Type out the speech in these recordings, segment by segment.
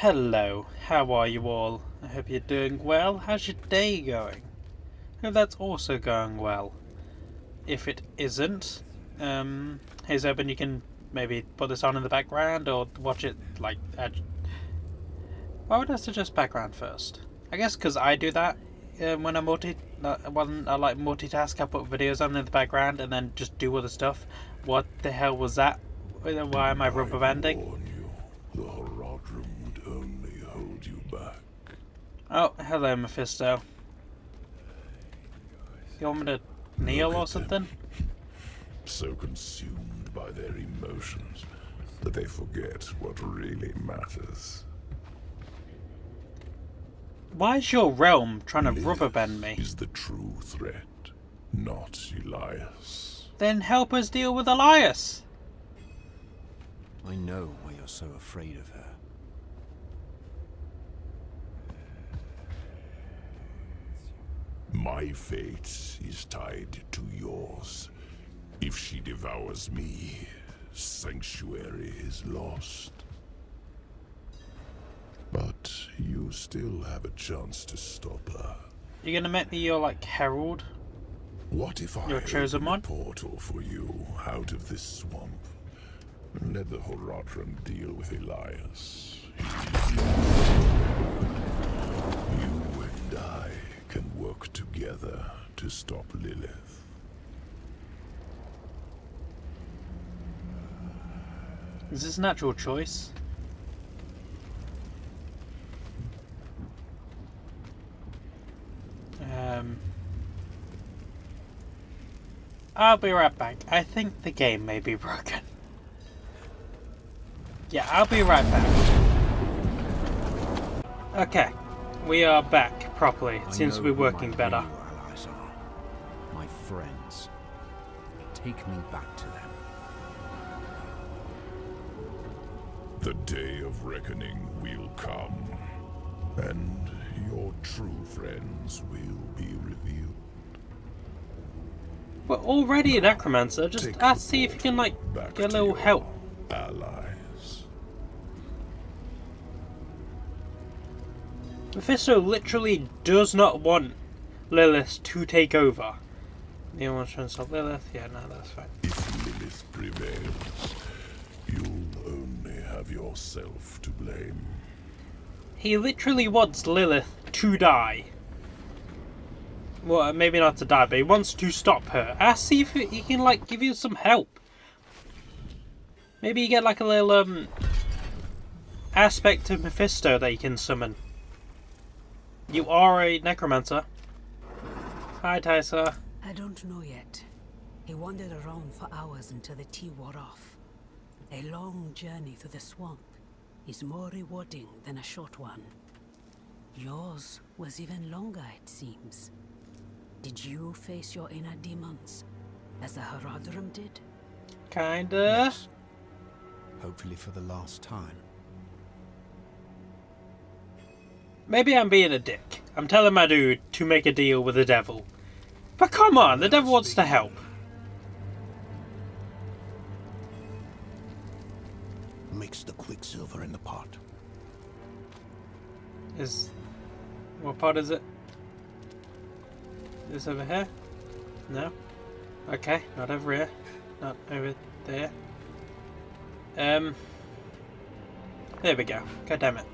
Hello, how are you all? I hope you're doing well. How's your day going? I Hope that's also going well. If it isn't, um, here's hoping you can maybe put this on in the background or watch it like. At... Why would I suggest background first? I guess because I do that uh, when I multi uh, when I like multitask. I put videos on in the background and then just do other stuff. What the hell was that? Why am I rubber banding? Oh, hello, Mephisto. You want me to kneel or something? So consumed by their emotions that they forget what really matters. Why is your realm trying to Lilith rubber band me? Is the true threat, not Elias. Then help us deal with Elias. I know why you're so afraid of her. My fate is tied to yours. If she devours me, Sanctuary is lost. But you still have a chance to stop her. You're gonna make me your like herald? What if I Your chosen one? a portal for you out of this swamp? Let the Horadrim deal with Elias. Work together to stop Lilith. Is this natural choice? Um, I'll be right back. I think the game may be broken. Yeah, I'll be right back. Okay, we are back properly. I Seems to know be working my better. allies are. My friends. Take me back to them. The day of reckoning will come, and your true friends will be revealed. We're already a necromancer. Just ask uh, see if you can like get a little help. Allies. Mephisto literally does not want Lilith to take over. You want to try and stop Lilith? Yeah, no, that's fine. If Lilith prevails, you'll only have yourself to blame. He literally wants Lilith to die. Well, maybe not to die, but he wants to stop her. Ask see if he can like give you some help. Maybe you get like a little um aspect of Mephisto that you can summon. You are a necromancer. Hi, Taissa. I don't know yet. He wandered around for hours until the tea wore off. A long journey through the swamp is more rewarding than a short one. Yours was even longer, it seems. Did you face your inner demons, as the Horadrim did? Kinda. Yes. Hopefully for the last time. Maybe I'm being a dick. I'm telling my dude to make a deal with the devil. But come on, the devil wants to help. Mix the quicksilver in the pot. Is what part is it? This over here? No. Okay, not over here. Not over there. Um. There we go. God damn it.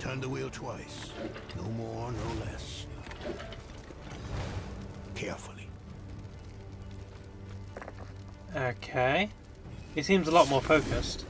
Turn the wheel twice. No more, no less. Carefully. Okay. He seems a lot more focused.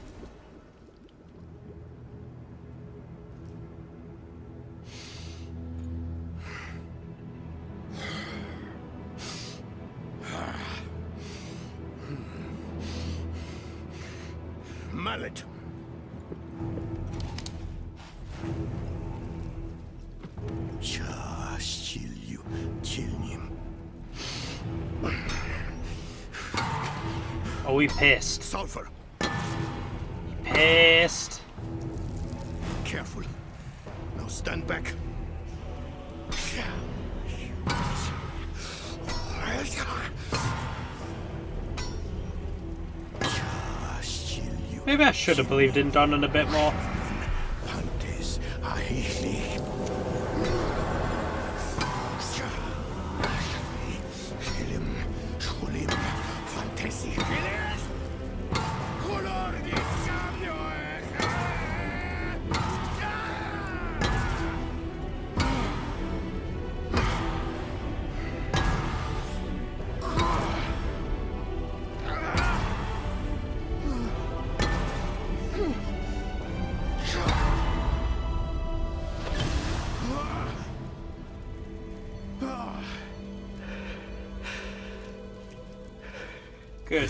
Careful. Now stand back. Maybe I should have believed in Donan a bit more.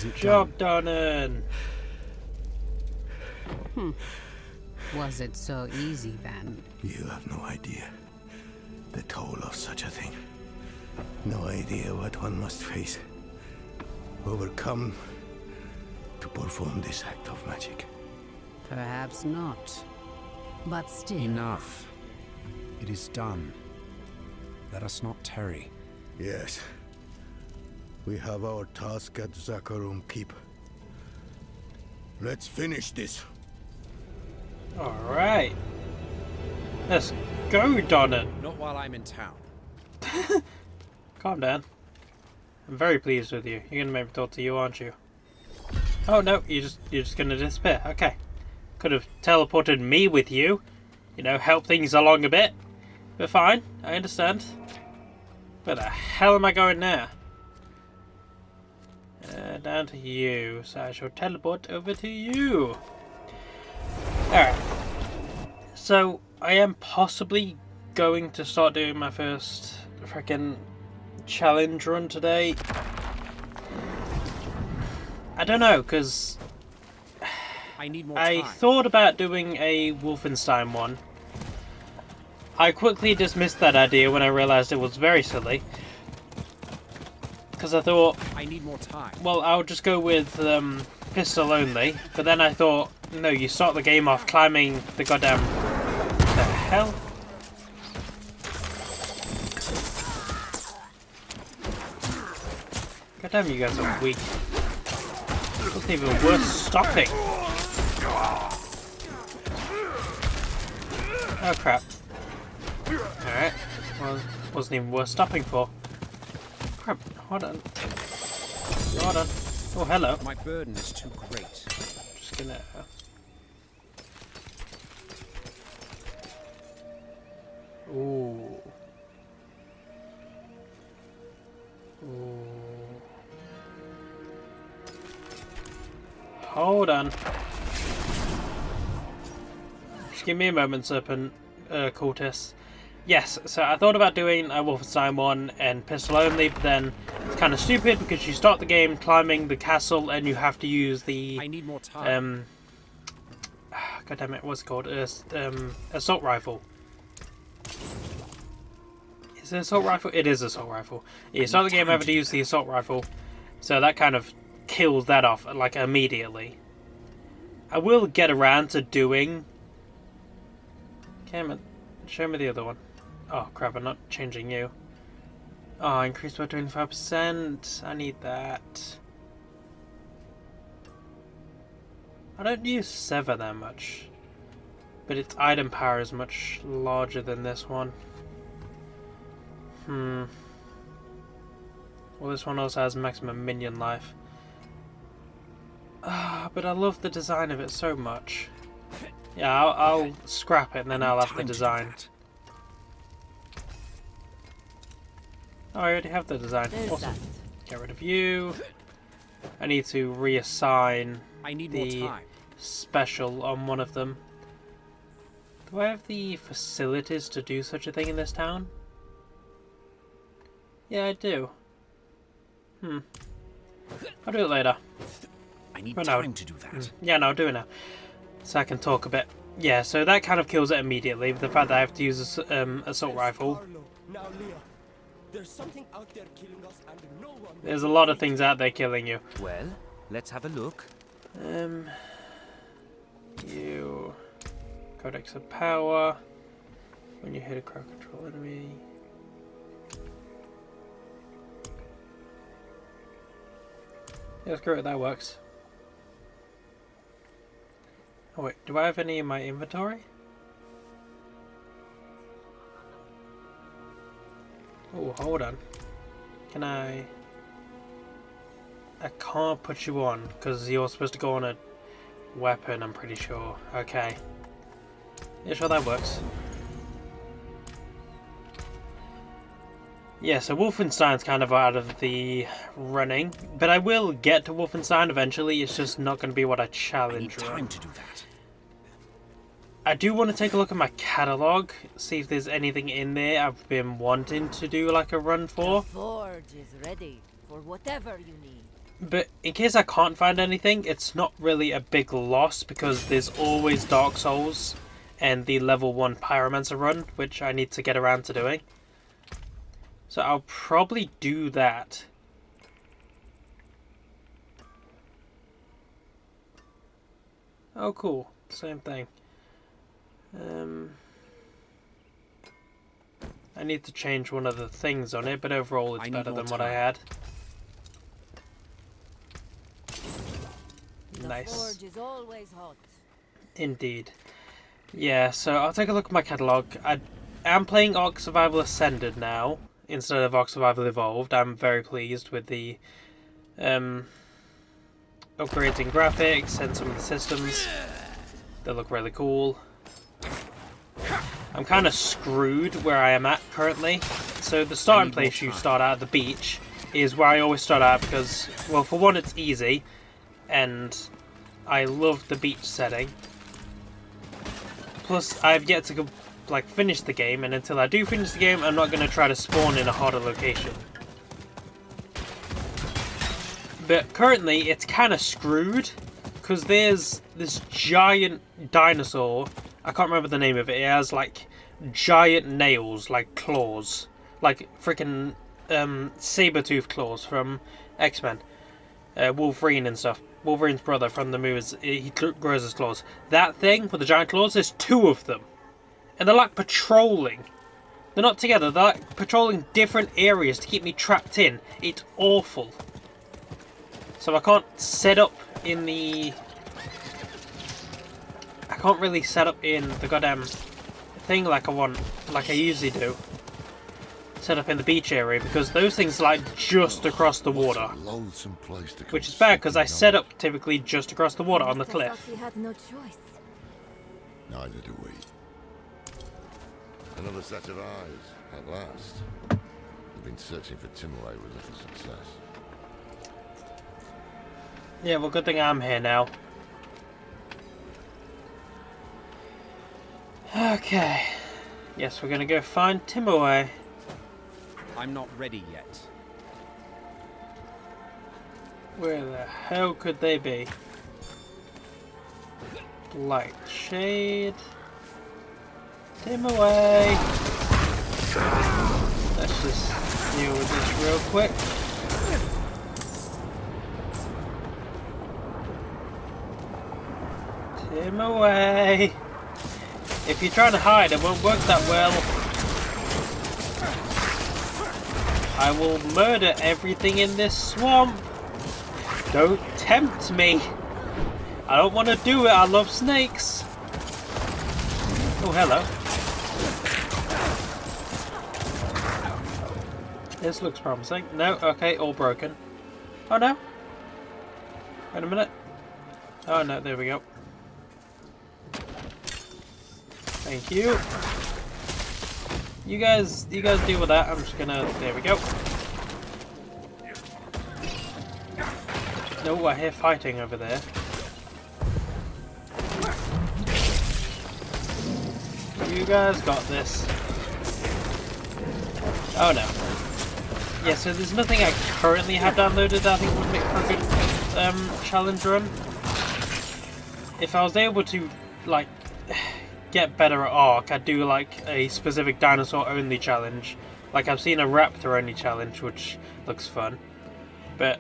Good job, Donan. Hmm. Was it so easy then? You have no idea the toll of such a thing. No idea what one must face, overcome to perform this act of magic. Perhaps not. But still. Enough. It is done. Let us not tarry. Yes. We have our task at Zakarum Keep. Let's finish this. Alright. Let's go, Donan. Not while I'm in town. Calm down. I'm very pleased with you. You're gonna make me talk to you, aren't you? Oh no, you just you're just gonna disappear. Okay. Could have teleported me with you. You know, help things along a bit. But fine, I understand. Where the hell am I going now? Uh, down to you. So I shall teleport over to you. Alright. So I am possibly going to start doing my first freaking challenge run today. I don't know, because I need more I time. thought about doing a Wolfenstein one. I quickly dismissed that idea when I realized it was very silly. Because I thought, I need more time. well, I'll just go with um, pistol only. But then I thought, no, you start the game off climbing the goddamn. The hell? Goddamn, you guys are weak. Wasn't even worth stopping. Oh crap. Alright. Well, wasn't even worth stopping for. Hold on. Hold on. Oh, hello. My burden is too great. I'm Just gonna. Ooh. Ooh. Hold on. Just give me a moment, Serpent uh, Cultist. Yes, so I thought about doing a Wolfenstein 1 and pistol only, but then it's kind of stupid because you start the game climbing the castle and you have to use the I need more time. um god damn it what's it called uh, um assault rifle is it assault rifle it is assault rifle you start the game having to use the assault rifle so that kind of kills that off like immediately i will get around to doing Damn it. show me the other one. Oh crap i'm not changing you oh increased by 25% i need that I don't use Sever that much, but its item power is much larger than this one. Hmm. Well, this one also has maximum minion life. Ah, but I love the design of it so much. Yeah, I'll, I'll scrap it and then I'll have the design. Oh, I already have the design. There's Awesome. that. Get rid of you. I need to reassign I need The- special on one of them. Do I have the facilities to do such a thing in this town? Yeah, I do. Hmm. I'll do it later. I need Run out. time to do that. Yeah, no, I'll do it now. So I can talk a bit. Yeah, so that kind of kills it immediately. The fact that I have to use a s- um, assault rifle. Arlo, now Leah. There's something out there killing us and no one There's a lot of things out there killing you. Well, let's have a look. Um, you codex of power. When you hit a crowd control enemy. Yeah, screw it, that works. Oh wait, do I have any in my inventory? Oh, hold on. Can I... I can't put you on, because you're supposed to go on a weapon, I'm pretty sure. Okay. Yeah, sure that works. Yeah, so Wolfenstein's kind of out of the running, but I will get to Wolfenstein eventually, it's just not going to be what I I need challenge time to do that. I do want to take a look at my catalogue, see if there's anything in there I've been wanting to do like a run for. Forge is ready for whatever you need. But in case I can't find anything, it's not really a big loss because there's always Dark Souls and the level 1 Pyromancer run, which I need to get around to doing. So I'll probably do that. Oh cool, same thing. Um, I need to change one of the things on it, but overall it's I better more than what I had. The Nice. forge is always hot. Indeed. Yeah, so I'll take a look at my catalogue. I am playing Ark Survival Ascended now instead of Ark Survival Evolved. I'm very pleased with the um, upgrades in graphics and some of the systems. They look really cool. I'm kind of screwed where I am at currently. So the starting place you start at, the beach, is where I always start at because, well, for one, it's easy, and I love the beach setting. Plus, I've yet to like finish the game, and until I do finish the game, I'm not going to try to spawn in a harder location. But currently, it's kind of screwed because there's this giant dinosaur. I can't remember the name of it. It has like giant nails, like claws, like freaking um, saber-tooth claws from X-Men, uh, Wolverine and stuff. Wolverine's brother from the movies, he grows his claws. That thing with the giant claws, there's two of them. And they're like patrolling. They're not together, they're like patrolling different areas to keep me trapped in. It's awful. So I can't set up in the... I can't really set up in the goddamn thing like I want, like I usually do. Set up in the beach area because those things are like just across the water. Loathsome place to Which is bad because I set up typically just across the water on the cliff. thought we had no choice. Neither do we. Another set of eyes, at last. We've been searching for Timue with little success. Yeah, well, good thing I'm here now. Okay. Yes, we're gonna go find Timue. I'm not ready yet. Where the hell could they be? Light shade. Timue. Let's just deal with this real quick. Timue. If you're trying to hide, it won't work that well. I will murder everything in this swamp. Don't tempt me. I don't want to do it. I love snakes. Oh, hello. This looks promising. No, okay, all broken. Oh no. Wait a minute. Oh no, there we go. Thank you. You guys, you guys deal with that. I'm just gonna. There we go. No, I hear fighting over there. You guys got this. Oh no. Yeah, so there's nothing I currently have downloaded that I think would make for a good um, challenge run. If I was able to, like, get better at Ark, I'd do, like, a specific dinosaur only challenge. Like, I've seen a raptor only challenge, which looks fun. But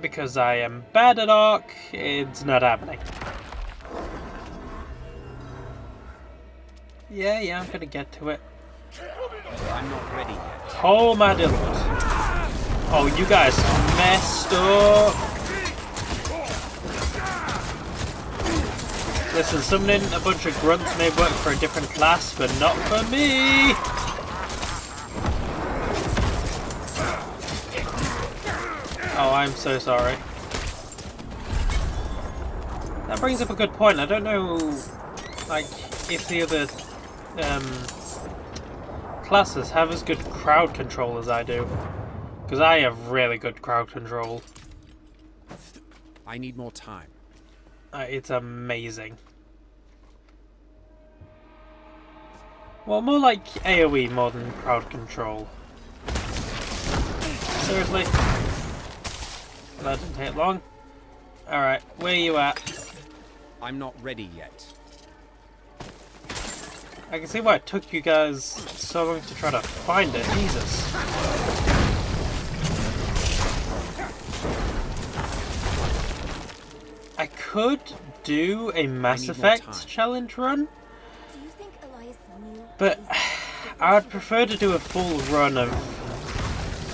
because I am bad at Ark, it's not happening. Yeah, yeah, I'm gonna get to it. I'm not ready yet. Oh my diddles. Oh, you guys messed up. Listen, summoning a bunch of grunts may work for a different class, but not for me! Oh, I'm so sorry. That brings up a good point. I don't know, like, if the other um, classes have as good crowd control as I do. Because I have really good crowd control. I need more time. Uh, it's amazing. Well, more like AoE more than crowd control. Seriously? That didn't take long. Alright, where you at? I'm not ready yet. I can see why it took you guys so long to try to find it. Jesus. Could do a Mass Effect challenge run, Do you think Elias but I would prefer to do a full run of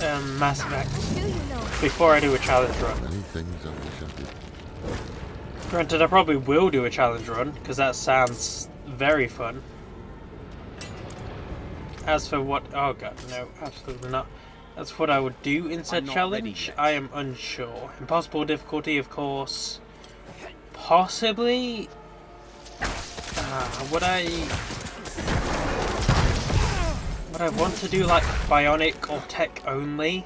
um, Mass Effect Do you know? before I do a challenge run. Many things I wish I did. Granted, I probably will do a challenge run, because that sounds very fun. As for what... Oh god, no, absolutely not. That's what I would do in said I'm not ready challenge. I am unsure. Impossible difficulty, of course. Possibly... Uh, would I... Would I want to do, like, Bionic or Tech only?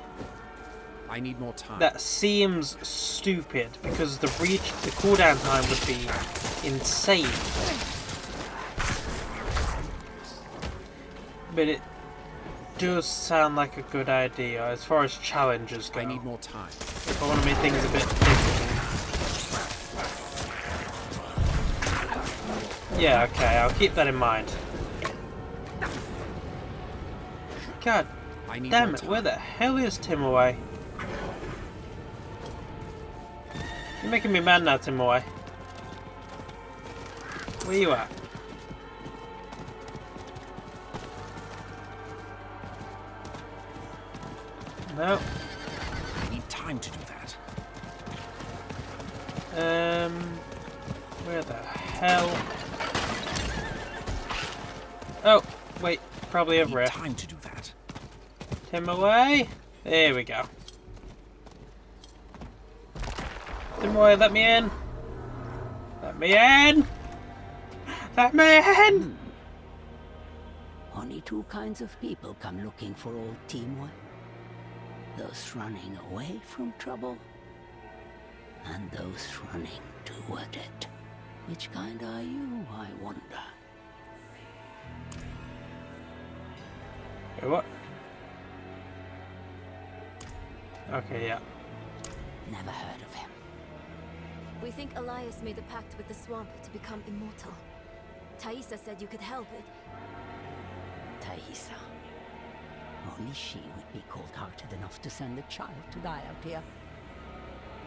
I need more time. That seems stupid because the reach, the cooldown time would be insane. But it does sound like a good idea as far as challenges go. I need more time. If I want to make things a bit difficult. Yeah, okay, I'll keep that in mind. God I need damn it, where the hell is Timue? You're making me mad now, Timue. Where you at? No. I need time to do that. Um, where the hell? Oh, wait, probably I over here. time to do that. Timue. There we go. Timue, let me in. Let me in. Let me in. Only two kinds of people come looking for old Timur. Those running away from trouble, and those running toward it. Which kind are you, I wonder? Wait, what? Okay, yeah. Never heard of him. We think Elias made a pact with the swamp to become immortal. Taissa said you could help it. Taissa. Only she would be cold-hearted enough to send a child to die out here.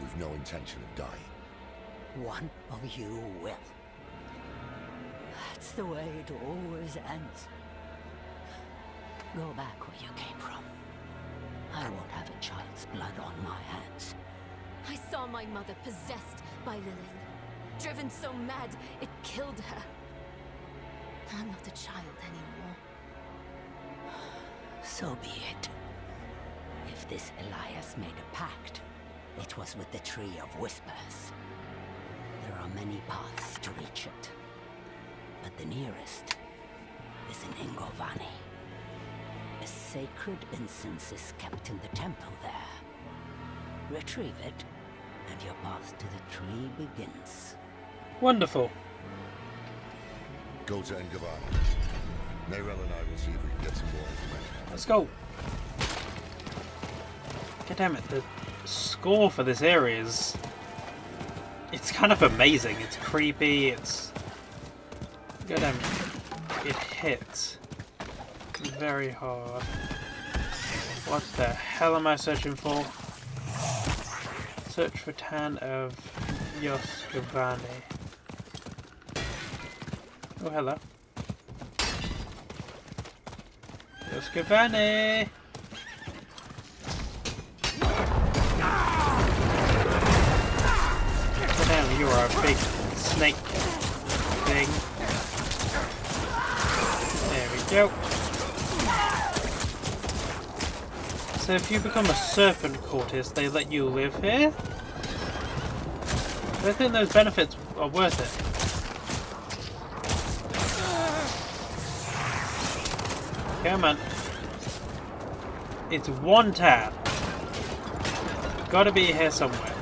We've no intention of dying. One of you will. That's the way it always ends. Go back where you came from. I won't have a child's blood on my hands. I saw my mother possessed by Lilith. Driven so mad, it killed her. I'm not a child anymore. So be it. If this Elias made a pact, it was with the Tree of Whispers. There are many paths to reach it. But the nearest is in Ingovani. A sacred incense is kept in the temple there. Retrieve it, and your path to the tree begins. Wonderful. Go to Engavani. Neyrelle and I will see if we can get some more information. Let's go. God damn it, the score for this area is... It's kind of amazing. It's creepy, it's... God damn it. It hits very hard. What the hell am I searching for? Search for Tan of Yoskavani. Oh, hello. Yoskavani! Damn, you are a big snake. thing. There we go. So if you become a serpent cultist, they let you live here? I think those benefits are worth it. Come on. It's one tab. Gotta be here somewhere.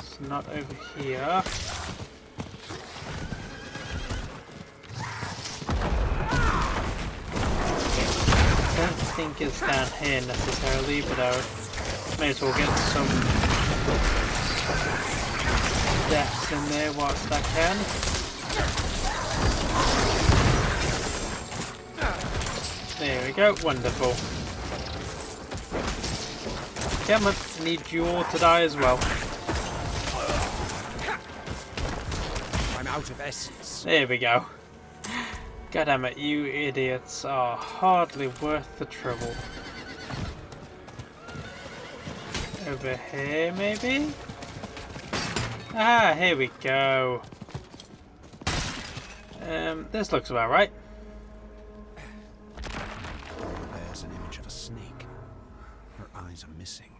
It's not over here. Think it's down here necessarily, but I may as well get some depths in there whilst I can. There we go, wonderful. On, need you all to die as well. I'm out of essence. There we go. God damn it, you idiots are hardly worth the trouble. Over here, maybe? Ah, here we go. Um, this looks about right. There's an image of a snake. Her eyes are missing.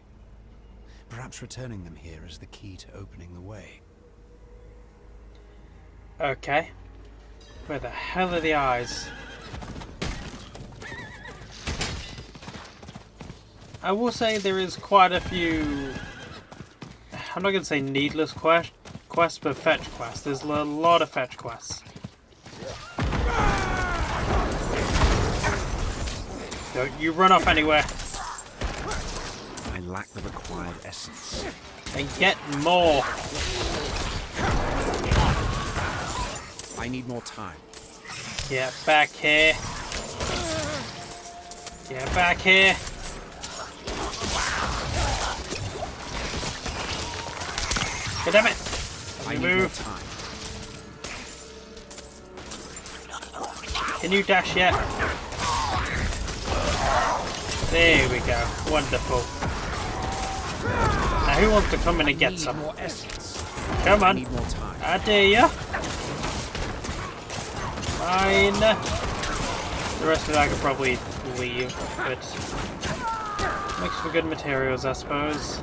Perhaps returning them here is the key to opening the way. Okay. Where the hell are the eyes? I will say there is quite a few... I'm not going to say needless quest, quests, but fetch quests. There's a lot of fetch quests. Don't you run off anywhere I lack the required essence. and get more. I need more time. Get back here. Get back here. God damn it! I You more move. time. Can you dash yet? There we go. Wonderful. Now who wants to come in and get some? more essence. Come on. need more time. I dare ya. Fine. The rest of it I could probably leave, but makes for good materials, I suppose.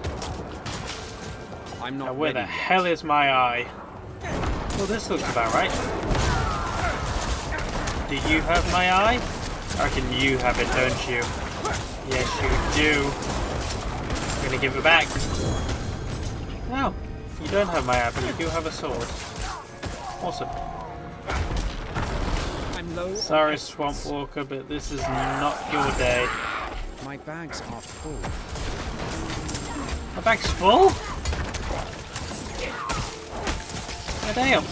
I'm Now not where ready the hell is my eye? Well, this looks about right. Do you have my eye? I reckon you have it, don't you? Yes, you do. I'm gonna give it back. No, you don't have my eye, but you do have a sword. Awesome. I'm low. Sorry. Swamp Walker, but this is not your day. My bags are full. My bag's full? Oh, damn.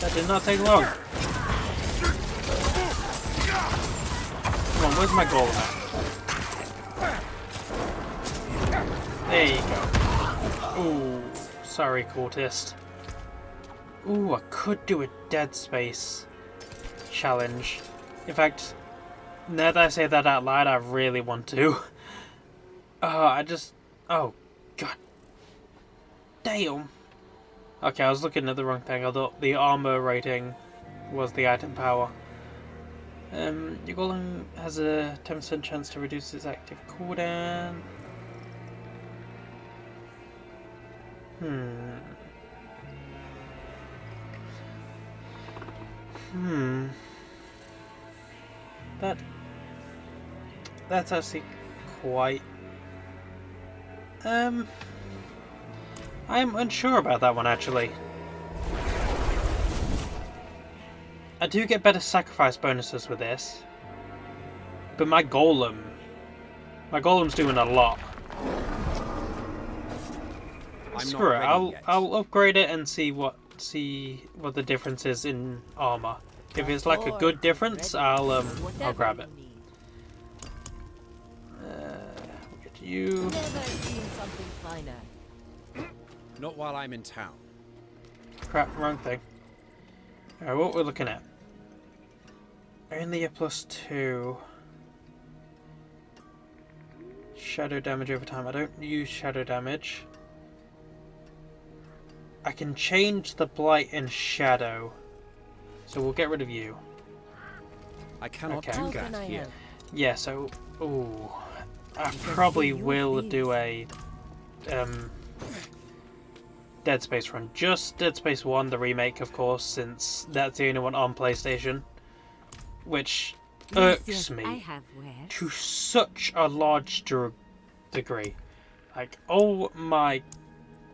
That did not take long. Come on, where's my goal at? There you go. Ooh, sorry, cultist. Ooh, I could do a Dead Space challenge. In fact, now that I say that out loud, I really want to. Oh, I just... Oh, god. Damn. Okay, I was looking at the wrong thing. I thought the armor rating was the item power. Um, your golem has a 10% chance to reduce its active cooldown. Hmm. Hmm. That... That's actually quite um, I'm unsure about that one actually. I do get better sacrifice bonuses with this, but my golem, my golem's doing a lot. I'm Screw it, I'll yet. I'll upgrade it and see what see what the difference is in armor. If it's like a good difference, I'll um I'll grab it. Uh, we'll get you. Never seen something finer. Not while I'm in town. Crap, wrong thing. Alright, what we're looking at. Only a plus two. Shadow damage over time. I don't use shadow damage. I can change the blight and shadow. So we'll get rid of you. I cannot Okay. do How that can I here. Yeah, so ooh. I probably will do a um Dead Space run. Just Dead Space 1, the remake, of course, since that's the only one on PlayStation. Which irks me. I have wares. to such a large de- degree. Like, oh my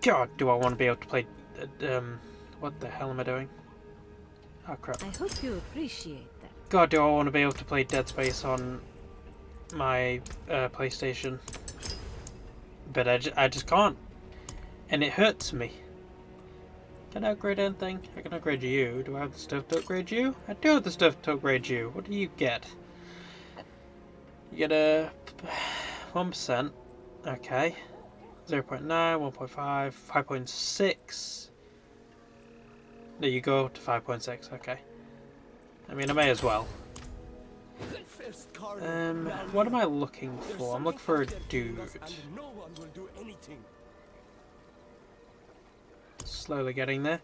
god, do I want to be able to play. uh, Um, what the hell am I doing? Oh crap. I hope you appreciate that. God, do I want to be able to play Dead Space on my uh, PlayStation? But I, I just can't. And it hurts me. Can I upgrade anything? I can upgrade you. Do I have the stuff to upgrade you? I do have the stuff to upgrade you. What do you get? You get a 1%. Okay. 0.9, 1.5, 5.6. There you go, to 5.6. Okay. I mean, I may as well. Um, what am. I looking for? I'm looking for a out there killing dude. us and no one will do anything. Slowly getting there.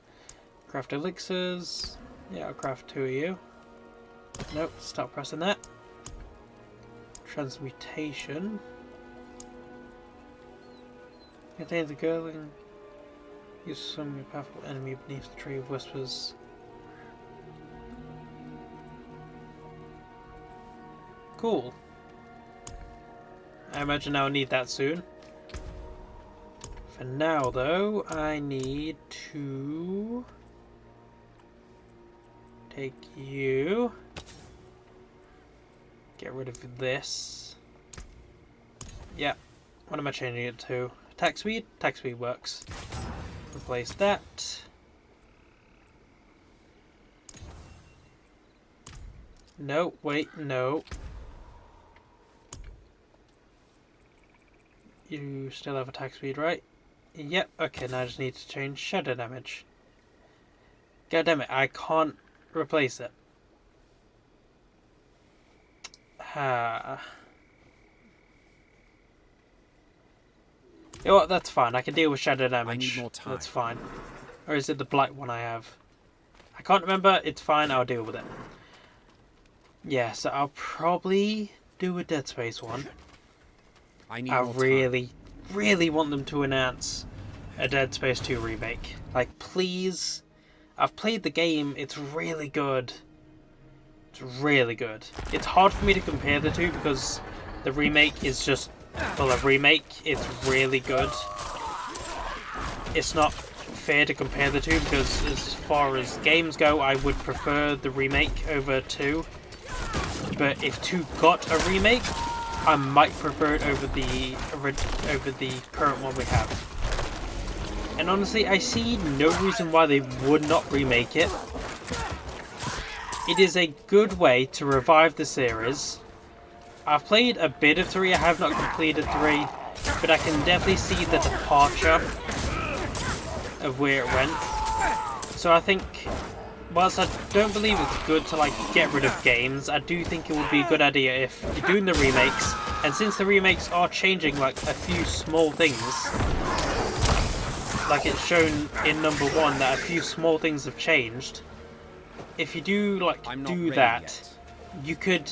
Craft elixirs. Yeah, I'll craft two of you. Nope, stop pressing that. Transmutation. Contains a girl and use some powerful enemy beneath the tree of whispers. Cool. I imagine I'll need that soon. For now, though, I need to take you. Get rid of this. Yeah. What am I changing it to? Attack speed? Attack speed works. Replace that. No, wait, no. You still have attack speed, right? Yep, okay, now I just need to change shadow damage. God damn it, I can't replace it. Ah. You know what, that's fine. I can deal with shadow damage. I need more time. That's fine. Or is it the blight one I have? I can't remember. It's fine. I'll deal with it. Yeah, so I'll probably do a Dead Space one. I need I more time. really, really want them to announce a Dead Space 2 remake. Like, please. I've played the game, it's really good. It's really good. It's hard for me to compare the two because the remake is just. Well, a remake, it's really good. It's not fair to compare the two because, as far as games go, I would prefer the remake over 2. But if 2 got a remake, I might prefer it over the over the current one we have. And honestly, I see no reason why they would not remake it. It is a good way to revive the series. I've played a bit of 3, I have not completed 3, but I can definitely see the departure of where it went. So I think, whilst I don't believe it's good to like get rid of games, I do think it would be a good idea if you're doing the remakes, and since the remakes are changing like a few small things, like it's shown in number one that a few small things have changed. If you do like do that, yet. you could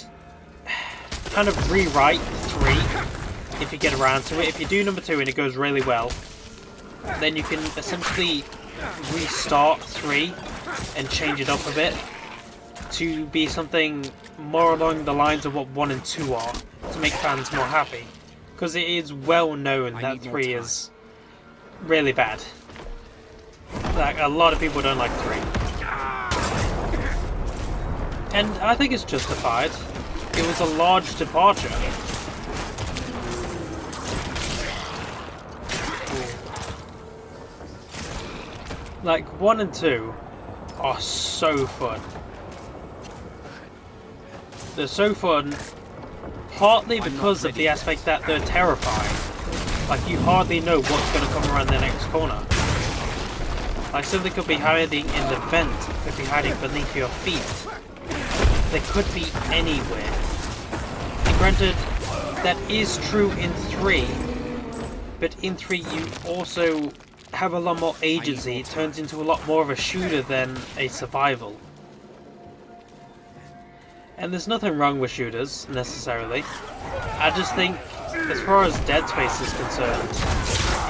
kind of rewrite three if you get around to it. If you do number two and it goes really well, then you can essentially restart three and change it up a bit to be something more along the lines of what one and two are to make fans more happy. Because it is well known that three is really bad. Like a lot of people don't like three. And I think it's justified. It was a large departure. Like, 1 and 2 are so fun. They're so fun, partly because of the aspect that they're terrifying. Like, you hardly know what's going to come around the next corner. Like, something could be hiding in the vent, could be hiding beneath your feet. They could be anywhere. Granted, that is true in 3, but in 3 you also have a lot more agency. It turns into a lot more of a shooter than a survival. And there's nothing wrong with shooters, necessarily. I just think, as far as Dead Space is concerned,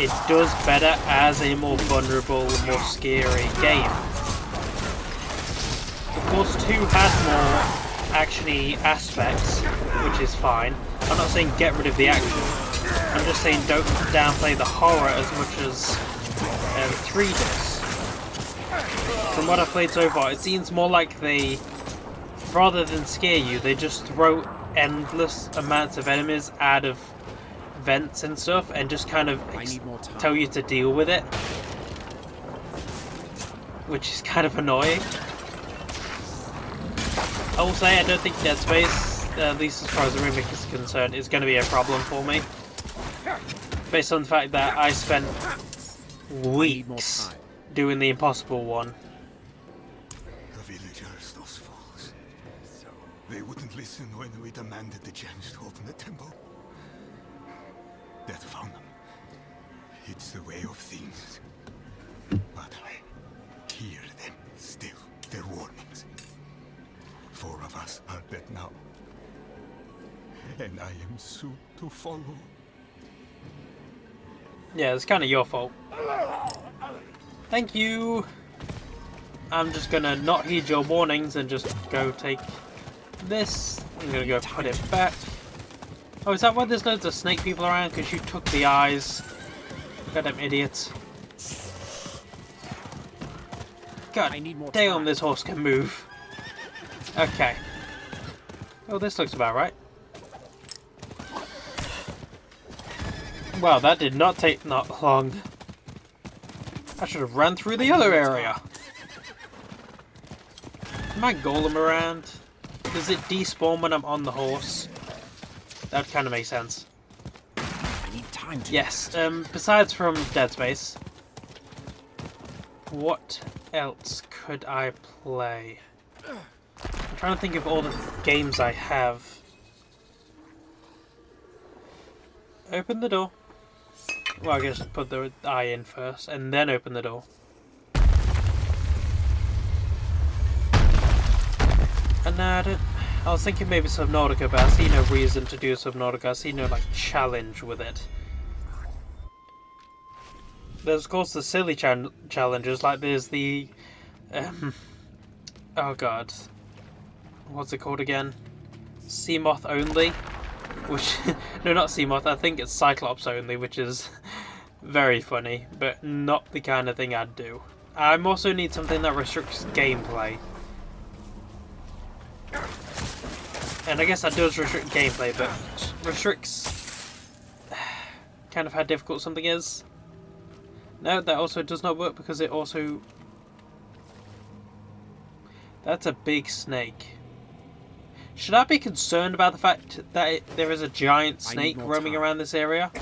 it does better as a more vulnerable, more scary game. Of course, 2 has more actiony aspects, which is fine. I'm not saying get rid of the action. I'm just saying don't downplay the horror as much as um, 3 does. From what I've played so far, it seems more like they rather than scare you, they just throw endless amounts of enemies out of vents and stuff and just kind of tell you to deal with it. Which is kind of annoying. I will say I don't think Dead Space, uh, at least as far as the remake is concerned, is going to be a problem for me. Based on the fact that I spent weeks doing the impossible one The villagers, those fools. They wouldn't listen when we demanded the gems to open the temple. Death found them. It's the way of things. But I hear them still, their warnings. Four of us are dead now. And I am soon to follow. Yeah, it's kind of your fault. Thank you. I'm just gonna not heed your warnings and just go take this. I'm gonna go put it back. Oh, is that why there's loads of snake people around? Because you took the eyes. Goddamn idiots. God I need more damn, this horse can move. Okay. Oh, this looks about right. Wow, that did not take not long. I should have ran through the other area. Is my golem around? Does it despawn when I'm on the horse? That kind of makes sense. I need time to Yes, um, besides from Dead Space, what else could I play? I'm trying to think of all the games I have. Open the door. Well, I guess put the eye in first, and then open the door. And I, I was thinking maybe Subnautica, but I see no reason to do Subnautica. I see no like challenge with it. There's of course the silly chan challenges, like there's the, um, oh god, what's it called again? Seamoth only, which no, not Seamoth. I think it's Cyclops only, which is very funny, but not the kind of thing I'd do. I also need something that restricts gameplay. And I guess that does restrict gameplay, but restricts kind of how difficult something is. No, that also does not work because it also... That's a big snake. Should I be concerned about the fact that it, there is a giant snake roaming time. around this area?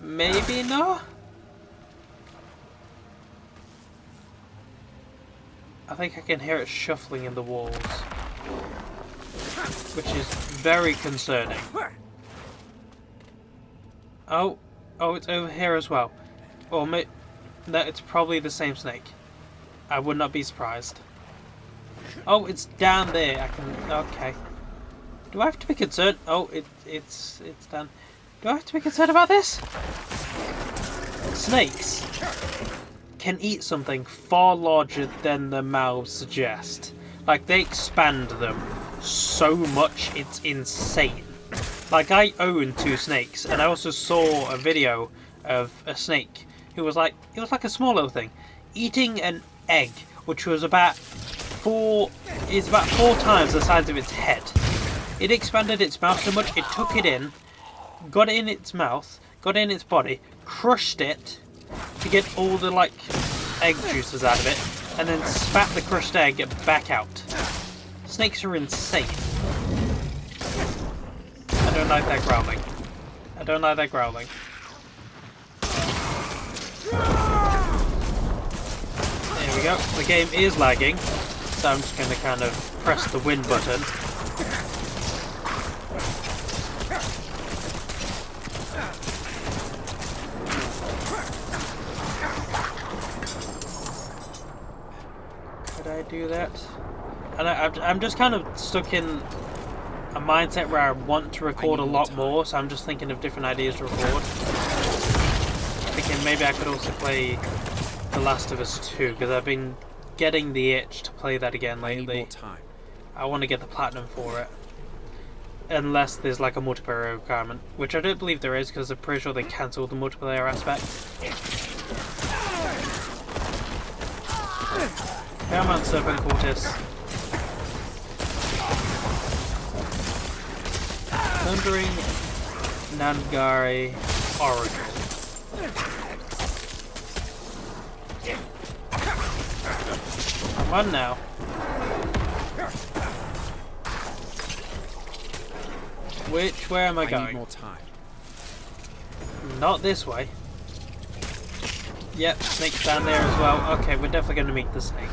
Maybe not? I think I can hear it shuffling in the walls. Which is very concerning. Oh, oh, it's over here as well. Or may no, it's probably the same snake. I would not be surprised. Oh, it's down there. I can. Okay. Do I have to be concerned? Oh, it, it's it's done. Do I have to be concerned about this? Snakes can eat something far larger than their mouths suggest. Like they expand them so much, it's insane. Like I own two snakes, and I also saw a video of a snake who was like it was like a small little thing eating an egg, which was about four is about four times the size of its head. It expanded its mouth so much it took it in, got it in its mouth, got it in its body, crushed it to get all the like egg juices out of it, and then spat the crushed egg back out. Snakes are insane. I don't like that growling. I don't like that growling. There we go. The game is lagging, so I'm just going to kind of press the win button. Could I do that? And I, I'm just kind of stuck in a mindset where I want to record a lot more, so I'm just thinking of different ideas to record. Thinking maybe I could also play The Last of Us 2, because I've been getting the itch to play that again I lately. time. I want to get the platinum for it. Unless there's like a multiplayer requirement, which I don't believe there is because I'm pretty sure they cancelled the multiplayer aspect. Come on, Serpent Cortis. Thundering Nandgari Oracle. On now. Which way am I I need going? more time. Not this way. Yep, snake's down there as well. Okay, we're definitely going to meet the snake.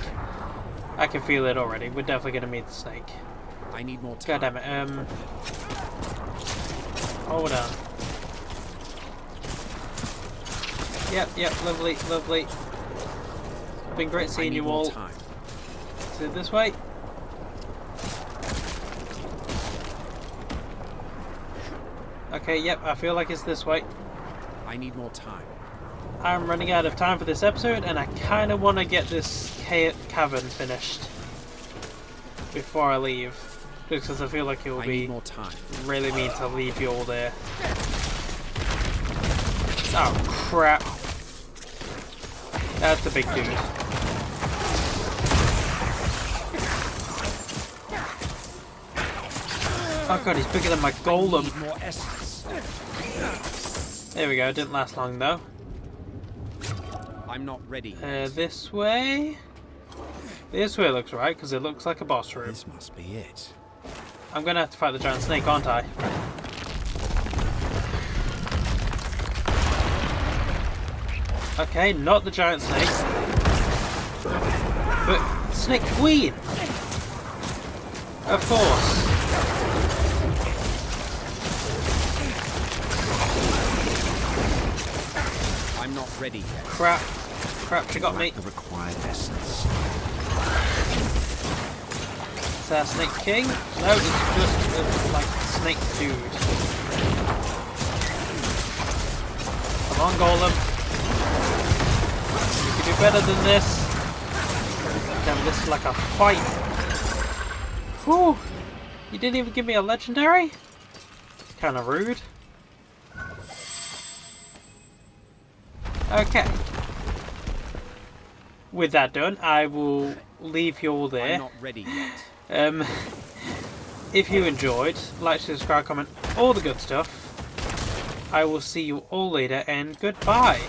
I can feel it already. We're definitely going to meet the snake. I need more time. God damn it. Um. Hold on. Yep, yep, lovely, lovely. Been great seeing you all. time. Is it this way? Okay, yep, I feel like it's this way. I need more time. I'm running out of time for this episode, and I kind of want to get this ca- cavern finished before I leave, because I feel like it will I be more time. really mean to leave you all there. Oh crap! That's a big dude. Oh god, he's bigger than my golem. need more essence. There we go. Didn't last long though. I'm not ready. Uh, this way. This way looks right because it looks like a boss room. This must be it. I'm gonna have to fight the giant snake, aren't I? Okay, not the giant snake. But Snake Queen! Of course. I'm not ready yet. Crap. Crap, she got me. The required essence. Is that Snake King? No, it's just a, like Snake Dude. Come on, Golem. You can do better than this. Damn, this is like a fight. Whew. You didn't even give me a legendary? It's Kinda rude. Okay. With that done, I will leave you all there. I'm not ready yet. Um, if you enjoyed, like, subscribe, comment, all the good stuff. I will see you all later and goodbye.